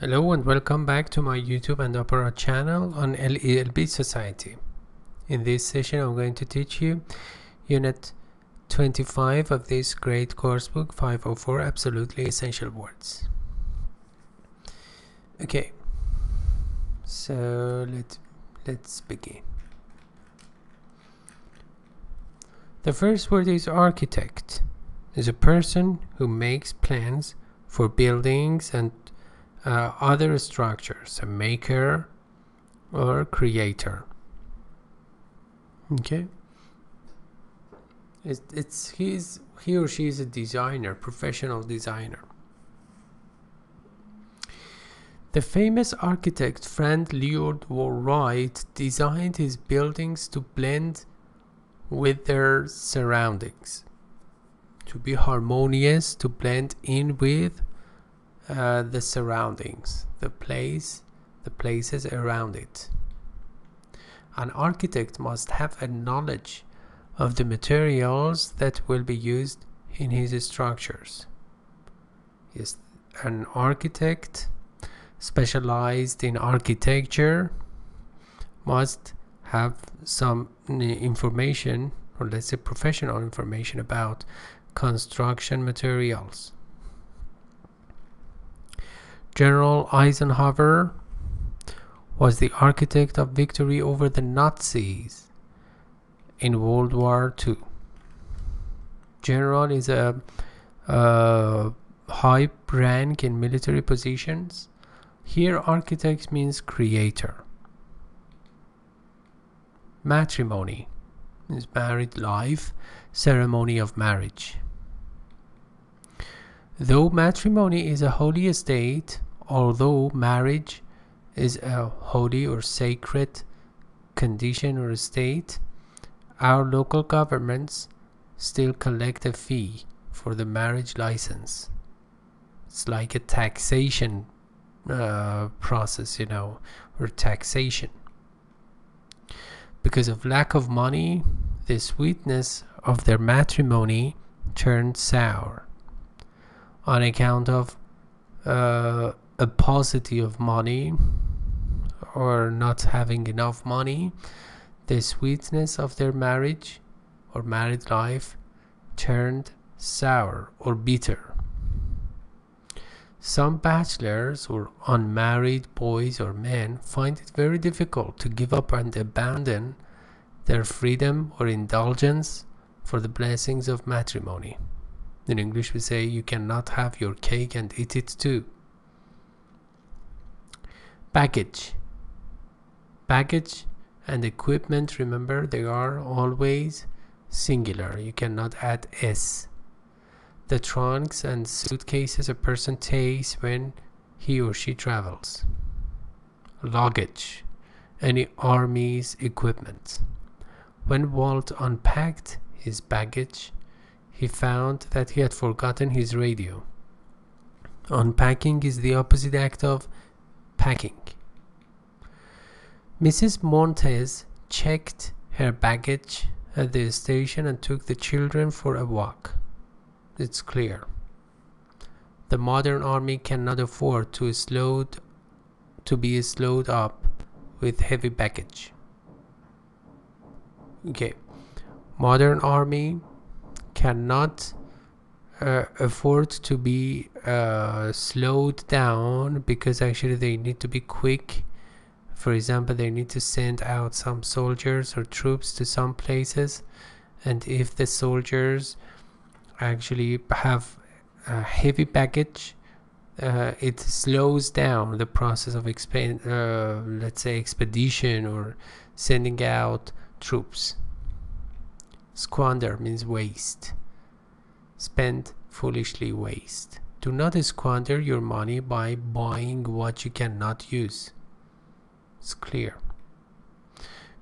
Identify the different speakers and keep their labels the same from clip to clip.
Speaker 1: Hello and welcome back to my YouTube and Aparat channel on LELB Society. In this session I'm going to teach you Unit 25 of this great coursebook 504 Absolutely Essential Words. Okay, so let, let's begin. The first word is architect. Is a person who makes plans for buildings and uh, other structures, a maker or creator. Okay. It's, it's he's he or she is a designer, professional designer. The famous architect Frank Lloyd Wright designed his buildings to blend with their surroundings, to be harmonious, to blend in with uh, the surroundings, the place, the places around it. An architect must have a knowledge of the materials that will be used in his structures. Yes, an architect specialized in architecture must have some information or let's say professional information about construction materials. General Eisenhower was the architect of victory over the Nazis in World War II. General is a, a high rank in military positions. Here, architect means creator. Matrimony is married life, ceremony of marriage. Though matrimony is a holy estate, although marriage is a holy or sacred condition or state, our local governments still collect a fee for the marriage license. It's like a taxation uh, process, you know, or taxation. Because of lack of money, the sweetness of their matrimony turned sour on account of uh, a paucity of money or not having enough money, the sweetness of their marriage or married life turned sour or bitter. Some bachelors or unmarried boys or men find it very difficult to give up and abandon their freedom or indulgence for the blessings of matrimony. In English, we say you cannot have your cake and eat it too. Package. Package and equipment, remember, they are always singular. You cannot add s. The trunks and suitcases a person takes when he or she travels. Luggage. Any army's equipment. When Walt unpacked his baggage, he found that he had forgotten his radio. Unpacking is the opposite act of packing. Mrs. Montez checked her baggage at the station and took the children for a walk. It's clear. The modern army cannot afford to slowed to be slowed up with heavy baggage. Okay. Modern army cannot uh, afford to be uh, slowed down because actually they need to be quick. For example they need to send out some soldiers or troops to some places. And if the soldiers actually have a heavy baggage uh, it slows down the process of exp- uh, let's say expedition or sending out troops Squander means waste. Spend foolishly waste. Do not squander your money by buying what you cannot use. It's clear.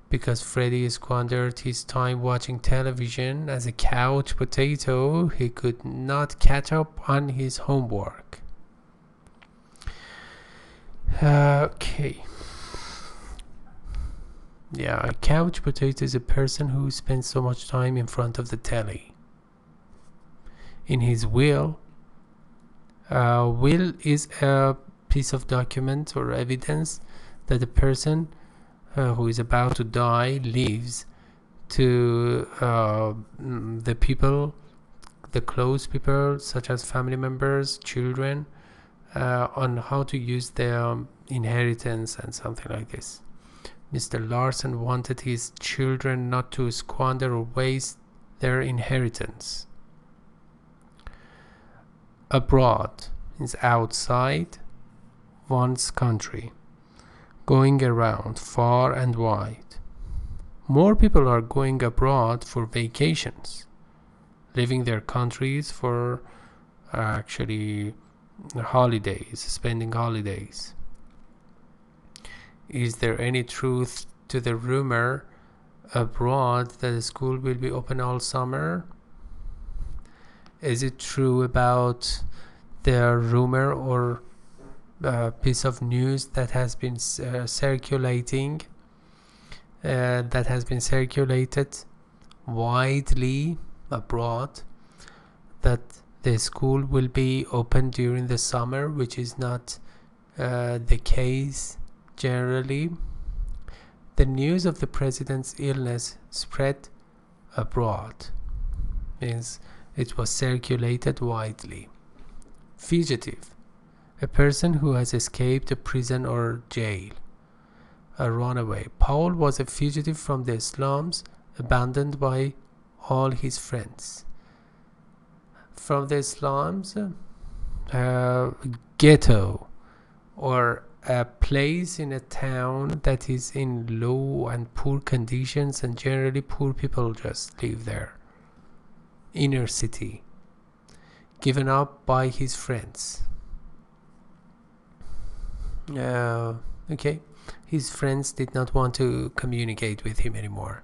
Speaker 1: Because Freddy squandered his time watching television as a couch potato, he could not catch up on his homework. Okay. Yeah, a couch potato is a person who spends so much time in front of the telly. In his will, uh, Will is a piece of document or evidence that the person uh, who is about to die leaves to uh, mm, the people, the close people, such as family members, children, uh, on how to use their inheritance and something like this. Mr. Larsen wanted his children not to squander or waste their inheritance. Abroad is outside one's country, going around far and wide. More people are going abroad for vacations, leaving their countries for uh, actually holidays, spending holidays. Is there any truth to the rumor abroad that the school will be open all summer? Is it true about the rumor or uh, piece of news that has been uh, circulating, uh, that has been circulated widely abroad, that the school will be open during the summer, which is not uh, the case generally. The news of the president's illness spread abroad, means it was circulated widely. Fugitive, a person who has escaped a prison or jail. A runaway. Paul was a fugitive from the slums, abandoned by all his friends from the slums, uh, ghetto, or a place in a town that is in low and poor conditions, and generally poor people just live there. Inner city, given up by his friends. Uh, okay, his friends did not want to communicate with him anymore.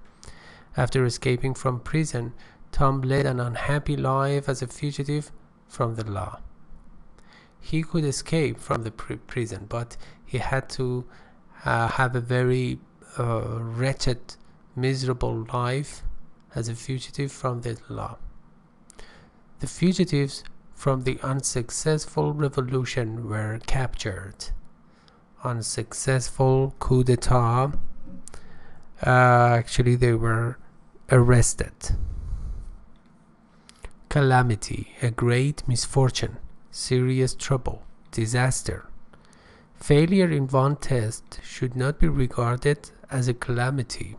Speaker 1: After escaping from prison, Tom led an unhappy life as a fugitive from the law. He could escape from the pr- prison, but he had to uh, have a very uh, wretched, miserable life as a fugitive from the law. The fugitives from the unsuccessful revolution were captured. Unsuccessful coup d'etat. Uh, actually, they were arrested calamity, a great misfortune, serious trouble, disaster. Failure in one test should not be regarded as a calamity.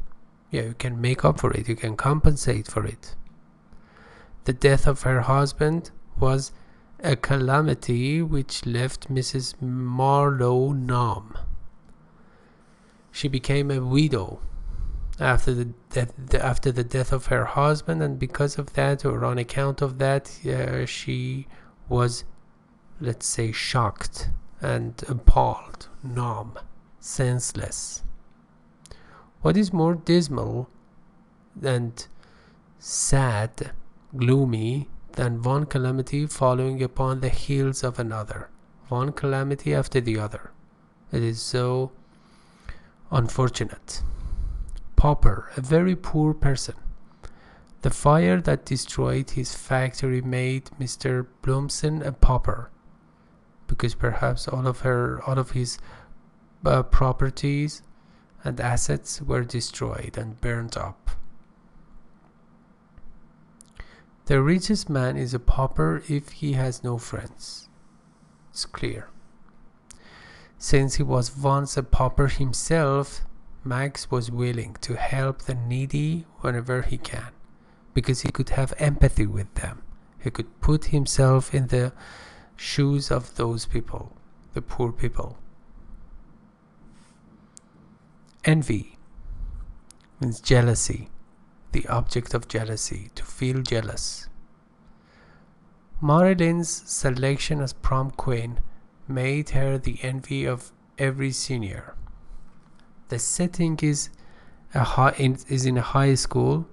Speaker 1: Yeah, you can make up for it, you can compensate for it. The death of her husband was a calamity which left Mrs. Marlowe numb. She became a widow after the death after the death of her husband and because of that or on account of that uh, she was let's say shocked and appalled numb senseless what is more dismal and sad gloomy than one calamity following upon the heels of another one calamity after the other it is so unfortunate pauper, a very poor person. The fire that destroyed his factory made Mr. Bloomson a pauper, because perhaps all of her, all of his uh, properties and assets were destroyed and burned up. The richest man is a pauper if he has no friends. It's clear. Since he was once a pauper himself, Max was willing to help the needy whenever he can because he could have empathy with them. He could put himself in the shoes of those people, the poor people. Envy means jealousy, the object of jealousy, to feel jealous. Marilyn's selection as prom queen made her the envy of every senior the setting is a high in, is in a high school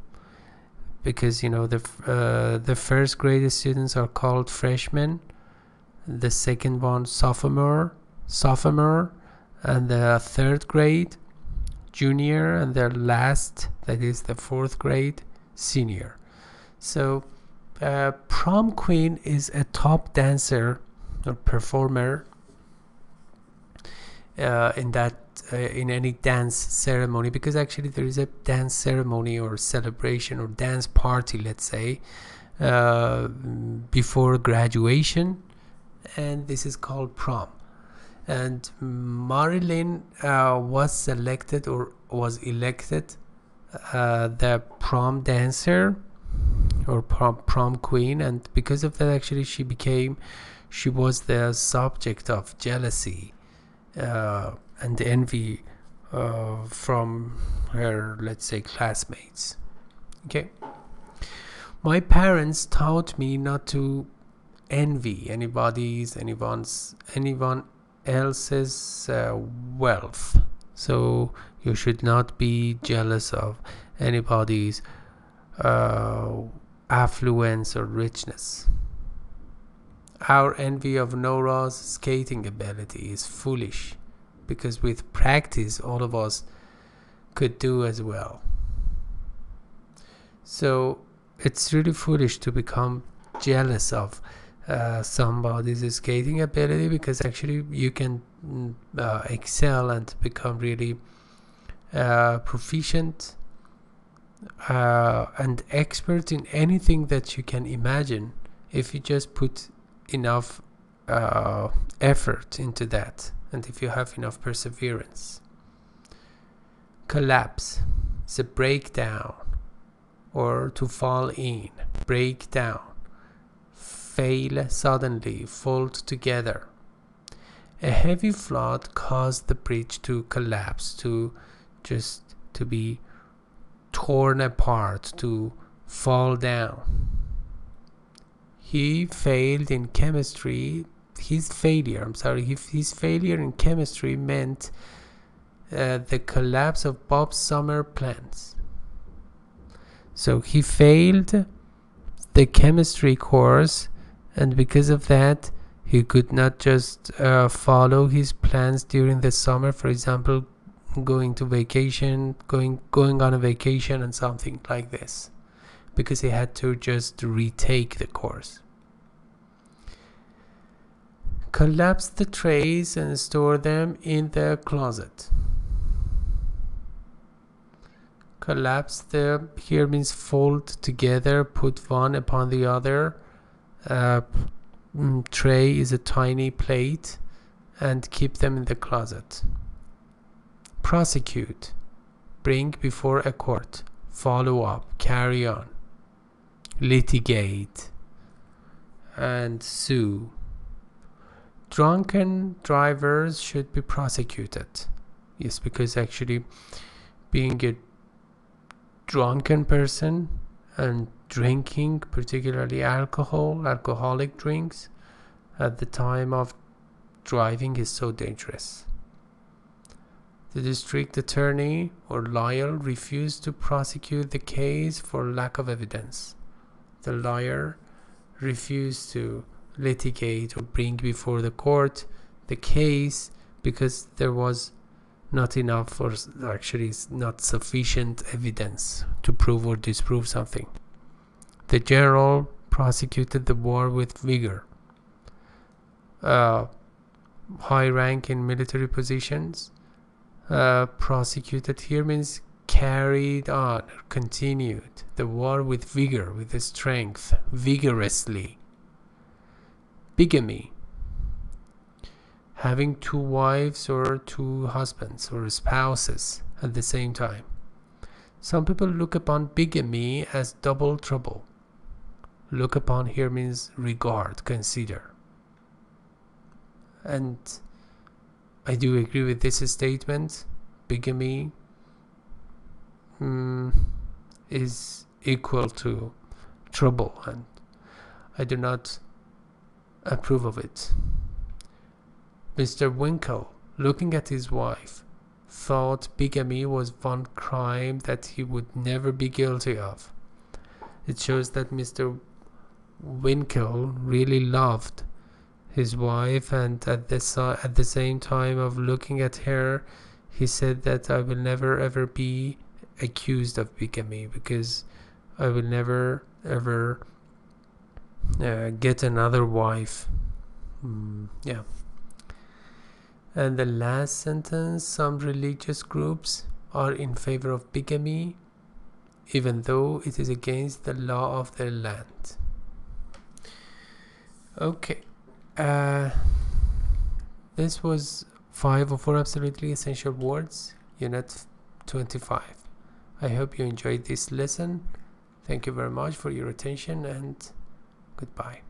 Speaker 1: because you know the uh, the first grade students are called freshmen the second one sophomore sophomore and the third grade junior and the last that is the fourth grade senior. So uh, prom queen is a top dancer or performer uh, in that uh, in any dance ceremony because actually there is a dance ceremony or celebration or dance party let's say uh, before graduation and this is called prom. And marilyn uh, was selected or was elected uh, the prom dancer or prom, prom queen. And because of that actually she became she was the subject of jealousy uh, and envy uh, from her let's say classmates. Okay. My parents taught me not to envy anybody's anyone's anyone else's uh, wealth so you should not be jealous of anybody's uh, affluence or richness. Our envy of Nora's skating ability is foolish because with practice, all of us could do as well. So it's really foolish to become jealous of uh, somebody's skating ability because actually you can mm, uh, excel and become really uh, proficient uh, and expert in anything that you can imagine if you just put enough uh, effort into that and if you have enough perseverance. Collapse is a breakdown or to fall in, break down, fail suddenly, fold together. A heavy flood caused the bridge to collapse, to just to be torn apart, to fall down. He failed in chemistry. His failure, I'm sorry, his failure in chemistry meant uh, the collapse of Bob's summer plans. So he failed the chemistry course, and because of that, he could not just uh, follow his plans during the summer. For example, going to vacation, going going on a vacation and something like this, because he had to just retake the course. Collapse the trays and store them in the closet. Collapse the here means fold together, put one upon the other. Uh, mm, tray is a tiny plate and keep them in the closet. Prosecute, bring before a court, follow up, carry on, litigate, and sue. Drunken drivers should be prosecuted. Yes, because actually being a drunken person and drinking, particularly alcohol, alcoholic drinks, at the time of driving is so dangerous. The district attorney or lawyer refused to prosecute the case for lack of evidence. The lawyer refused to litigate or bring before the court the case because there was not enough or actually not sufficient evidence to prove or disprove something. The general prosecuted the war with vigor. Uh, high rank in military positions uh, prosecuted here means carried on, continued the war with vigor, with strength, vigorously. Bigamy, having two wives or two husbands or spouses at the same time. Some people look upon bigamy as double trouble. Look upon here means regard, consider. And I do agree with this statement. Bigamy mm, is equal to trouble, and I do not approve of it. Mr. Winkle, looking at his wife, thought bigamy was one crime that he would never be guilty of. It shows that Mr. Winkle really loved his wife and at the, at the same time of looking at her he said that I will never ever be accused of bigamy because I will never ever uh, get another wife. Mm, yeah. And the last sentence some religious groups are in favor of bigamy even though it is against the law of their land okay. Uh, this was five or four absolutely essential words. Unit 25 i hope you enjoyed this lesson. Thank you very much for your attention and goodbye